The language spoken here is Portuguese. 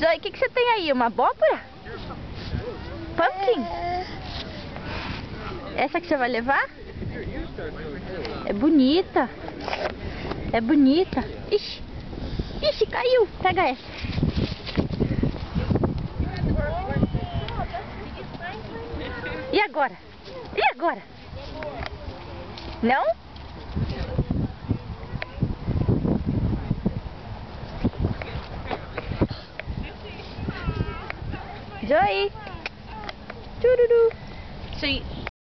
Joy, o que, que você tem aí? Uma abóbora? Pumpkin? Essa que você vai levar? É bonita. É bonita. Ixi. Ixi, caiu. Pega essa. E agora? E agora? Não? Enjoy! Doo doo doo! See.